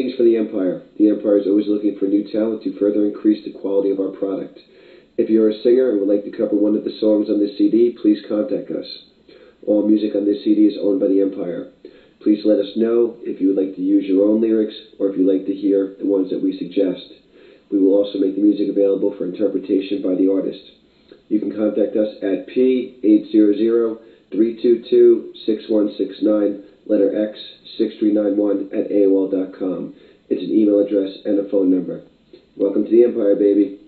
From the Empire. The Empire is always looking for new talent to further increase the quality of our product. If you're a singer and would like to cover one of the songs on this CD, please contact us. All music on this CD is owned by the Empire. Please let us know if you would like to use your own lyrics or if you'd like to hear the ones that we suggest. We will also make the music available for interpretation by the artist. You can contact us at P800-322-6169, letter X, 6391 at AOL.com. Email address and a phone number. Welcome to the Empire, baby.